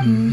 Mm-hmm.